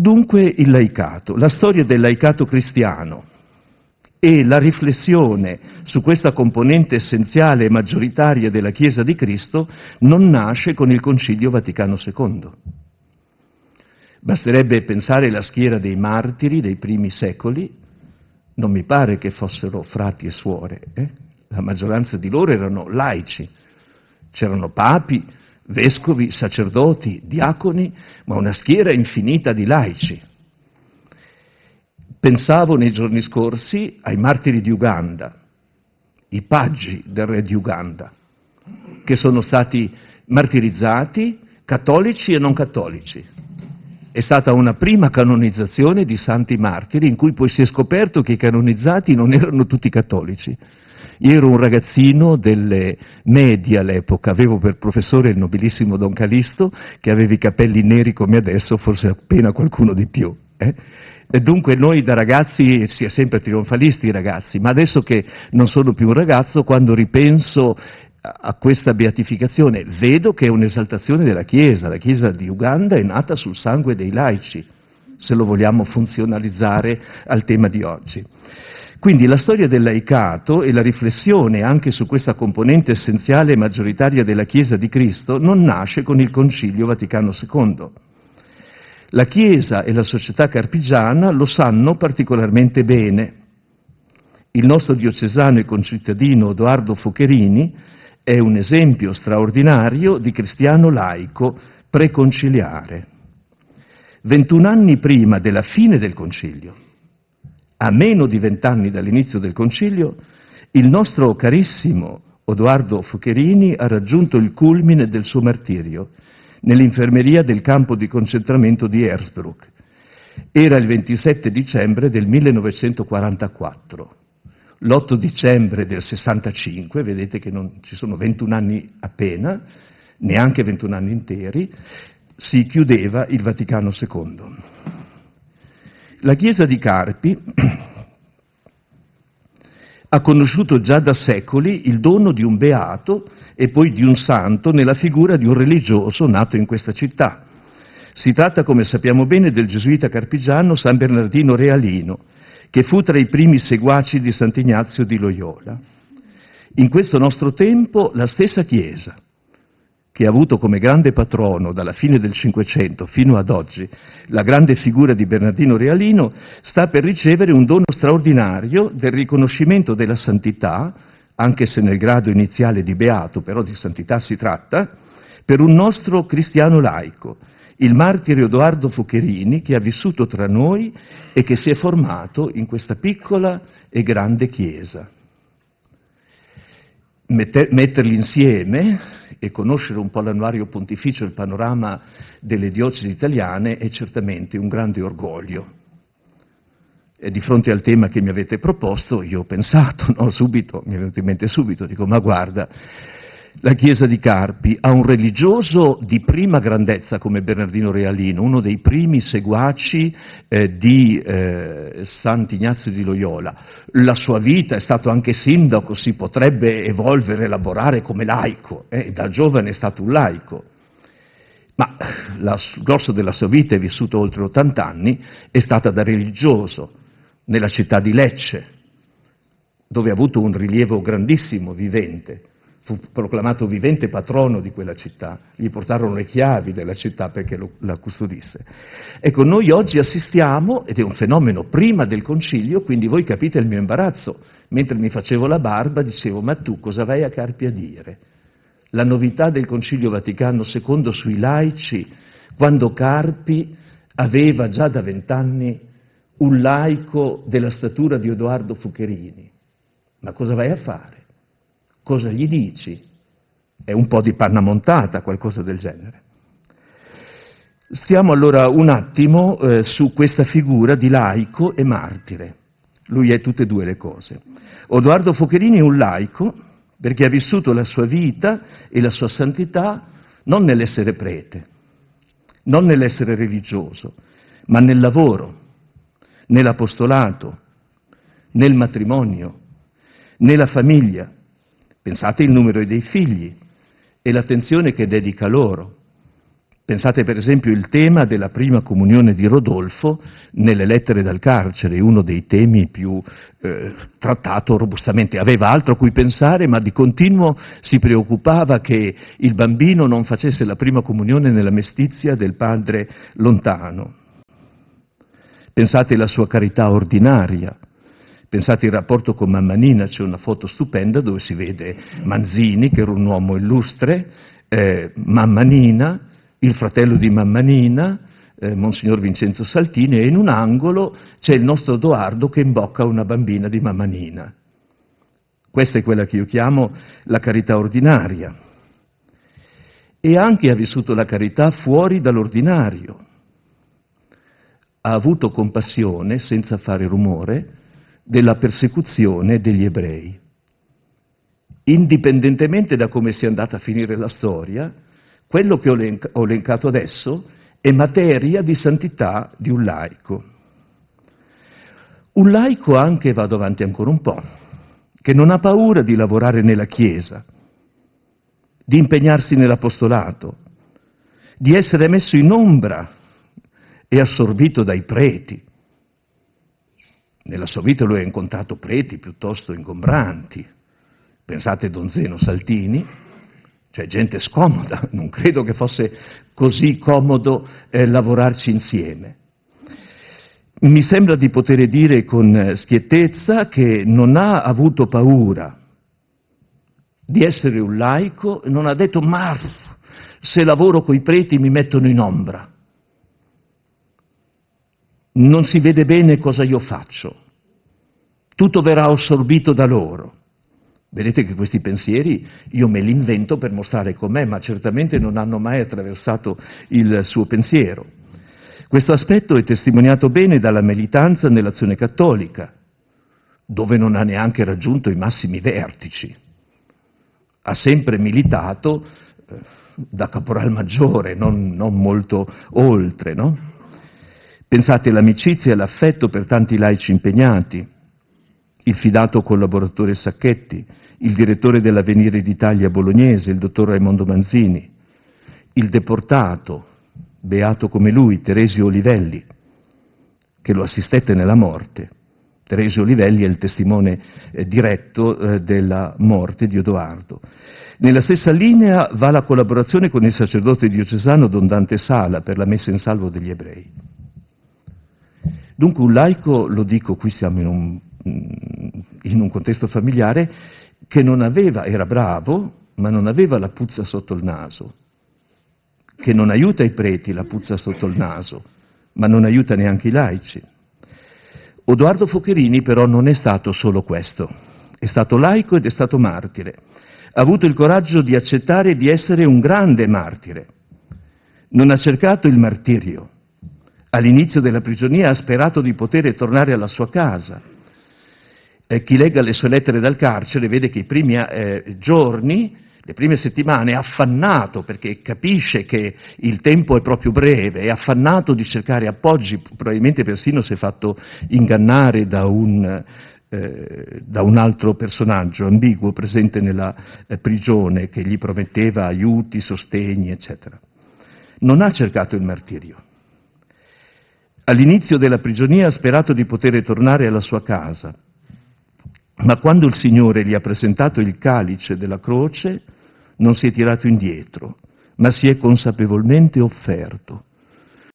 Dunque il laicato, la storia del laicato cristiano e la riflessione su questa componente essenziale e maggioritaria della Chiesa di Cristo non nasce con il Concilio Vaticano II. Basterebbe pensare alla schiera dei martiri dei primi secoli, non mi pare che fossero frati e suore, eh? la maggioranza di loro erano laici, c'erano papi, vescovi, sacerdoti, diaconi, ma una schiera infinita di laici. Pensavo nei giorni scorsi ai martiri di Uganda, i paggi del re di Uganda, che sono stati martirizzati cattolici e non cattolici. È stata una prima canonizzazione di santi martiri in cui poi si è scoperto che i canonizzati non erano tutti cattolici. Io ero un ragazzino delle medie all'epoca, avevo per professore il nobilissimo Don Calisto, che aveva i capelli neri come adesso, forse appena qualcuno di più. Eh? E dunque noi da ragazzi, si è sempre trionfalisti i ragazzi, ma adesso che non sono più un ragazzo, quando ripenso a questa beatificazione vedo che è un'esaltazione della Chiesa, la Chiesa di Uganda è nata sul sangue dei laici, se lo vogliamo funzionalizzare al tema di oggi. Quindi la storia del laicato e la riflessione anche su questa componente essenziale e maggioritaria della Chiesa di Cristo non nasce con il Concilio Vaticano II. La Chiesa e la società carpigiana lo sanno particolarmente bene. Il nostro diocesano e concittadino Edoardo Focherini è un esempio straordinario di cristiano laico preconciliare. 21 anni prima della fine del Concilio, a meno di vent'anni dall'inizio del Concilio, il nostro carissimo Odoardo Focherini ha raggiunto il culmine del suo martirio nell'infermeria del campo di concentramento di Erzbruck. Era il 27 dicembre del 1944. L'8 dicembre del 65, vedete che non ci sono 21 anni appena, neanche 21 anni interi, si chiudeva il Vaticano II. La chiesa di Carpi ha conosciuto già da secoli il dono di un beato e poi di un santo nella figura di un religioso nato in questa città. Si tratta, come sappiamo bene, del gesuita carpigiano San Bernardino Realino, che fu tra i primi seguaci di Sant'Ignazio di Loyola. In questo nostro tempo la stessa Chiesa, che ha avuto come grande patrono dalla fine del Cinquecento fino ad oggi la grande figura di Bernardino Realino, sta per ricevere un dono straordinario del riconoscimento della santità, anche se nel grado iniziale di beato, però di santità si tratta, per un nostro cristiano laico, il martire Edoardo Focherini, che ha vissuto tra noi e che si è formato in questa piccola e grande chiesa. Metterli insieme e conoscere un po' l'annuario pontificio, il panorama delle diocesi italiane è certamente un grande orgoglio. E di fronte al tema che mi avete proposto, io ho pensato, no, subito, mi è venuto in mente subito, dico, ma guarda, la chiesa di Carpi ha un religioso di prima grandezza come Bernardino Realino, uno dei primi seguaci eh, di eh, Sant'Ignazio di Loyola. La sua vita è stato anche sindaco, si potrebbe evolvere, elaborare come laico, eh, da giovane è stato un laico. Ma il grosso della sua vita, è vissuto oltre 80 anni, è stata da religioso nella città di Lecce, dove ha avuto un rilievo grandissimo, vivente fu proclamato vivente patrono di quella città, gli portarono le chiavi della città perché lo, la custodisse. Ecco, noi oggi assistiamo, ed è un fenomeno prima del concilio, quindi voi capite il mio imbarazzo, mentre mi facevo la barba dicevo, ma tu cosa vai a Carpi a dire? La novità del concilio Vaticano II sui laici, quando Carpi aveva già da vent'anni un laico della statura di Edoardo Fucherini. Ma cosa vai a fare? Cosa gli dici? È un po' di panna montata, qualcosa del genere. Stiamo allora un attimo eh, su questa figura di laico e martire. Lui è tutte e due le cose. Odoardo Focherini è un laico perché ha vissuto la sua vita e la sua santità non nell'essere prete, non nell'essere religioso, ma nel lavoro, nell'apostolato, nel matrimonio, nella famiglia, Pensate il numero dei figli e l'attenzione che dedica loro. Pensate per esempio il tema della prima comunione di Rodolfo nelle lettere dal carcere, uno dei temi più eh, trattato robustamente. Aveva altro a cui pensare, ma di continuo si preoccupava che il bambino non facesse la prima comunione nella mestizia del padre lontano. Pensate alla sua carità ordinaria, Pensate il rapporto con Mamma Nina, c'è una foto stupenda dove si vede Manzini, che era un uomo illustre, eh, Mamma Nina, il fratello di Mamma Nina, eh, Monsignor Vincenzo Saltini, e in un angolo c'è il nostro Edoardo che imbocca una bambina di Mamma Nina. Questa è quella che io chiamo la carità ordinaria. E anche ha vissuto la carità fuori dall'ordinario. Ha avuto compassione, senza fare rumore, della persecuzione degli ebrei. Indipendentemente da come sia andata a finire la storia, quello che ho elencato adesso è materia di santità di un laico. Un laico anche, vado avanti ancora un po', che non ha paura di lavorare nella Chiesa, di impegnarsi nell'apostolato, di essere messo in ombra e assorbito dai preti, nella sua vita lui ha incontrato preti piuttosto ingombranti. Pensate Don Zeno Saltini, cioè gente scomoda, non credo che fosse così comodo eh, lavorarci insieme. Mi sembra di poter dire con schiettezza che non ha avuto paura di essere un laico non ha detto ma se lavoro coi preti mi mettono in ombra non si vede bene cosa io faccio, tutto verrà assorbito da loro. Vedete che questi pensieri io me li invento per mostrare com'è, ma certamente non hanno mai attraversato il suo pensiero. Questo aspetto è testimoniato bene dalla militanza nell'azione cattolica, dove non ha neanche raggiunto i massimi vertici. Ha sempre militato eh, da caporal maggiore, non, non molto oltre, no? Pensate all'amicizia e all'affetto per tanti laici impegnati, il fidato collaboratore Sacchetti, il direttore dell'Avvenire d'Italia bolognese, il dottor Raimondo Manzini, il deportato, beato come lui, Teresio Olivelli, che lo assistette nella morte. Teresio Olivelli è il testimone eh, diretto eh, della morte di Odoardo. Nella stessa linea va la collaborazione con il sacerdote diocesano Don Dante Sala per la messa in salvo degli ebrei. Dunque un laico, lo dico, qui siamo in un, in un contesto familiare, che non aveva, era bravo, ma non aveva la puzza sotto il naso, che non aiuta i preti la puzza sotto il naso, ma non aiuta neanche i laici. Odoardo Focherini però non è stato solo questo, è stato laico ed è stato martire. Ha avuto il coraggio di accettare di essere un grande martire. Non ha cercato il martirio, All'inizio della prigionia ha sperato di poter tornare alla sua casa. Eh, chi legga le sue lettere dal carcere vede che i primi eh, giorni, le prime settimane è affannato perché capisce che il tempo è proprio breve, è affannato di cercare appoggi, probabilmente persino si è fatto ingannare da un, eh, da un altro personaggio ambiguo presente nella eh, prigione che gli prometteva aiuti, sostegni, eccetera. Non ha cercato il martirio All'inizio della prigionia ha sperato di poter tornare alla sua casa, ma quando il Signore gli ha presentato il calice della croce non si è tirato indietro, ma si è consapevolmente offerto.